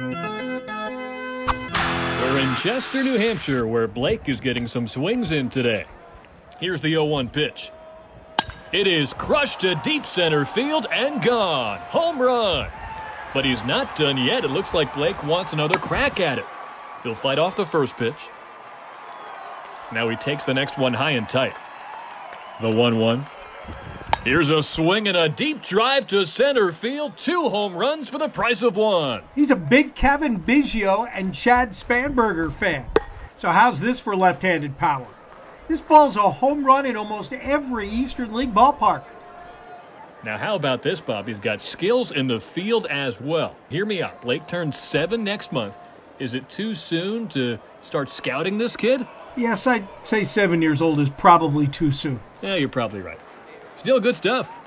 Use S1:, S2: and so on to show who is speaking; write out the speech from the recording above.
S1: We're in Exeter, New Hampshire, where Blake is getting some swings in today. Here's the 0 1 pitch. It is crushed to deep center field and gone. Home run. But he's not done yet. It looks like Blake wants another crack at it. He'll fight off the first pitch. Now he takes the next one high and tight. The 1 1. Here's a swing and a deep drive to center field. Two home runs for the price of one.
S2: He's a big Cavan Biggio and Chad Spanberger fan. So, how's this for left handed power? This ball's a home run in almost every Eastern League ballpark.
S1: Now, how about this, Bob? He's got skills in the field as well. Hear me out. Blake turns seven next month. Is it too soon to start scouting this kid?
S2: Yes, I'd say seven years old is probably too soon.
S1: Yeah, you're probably right. Still good stuff.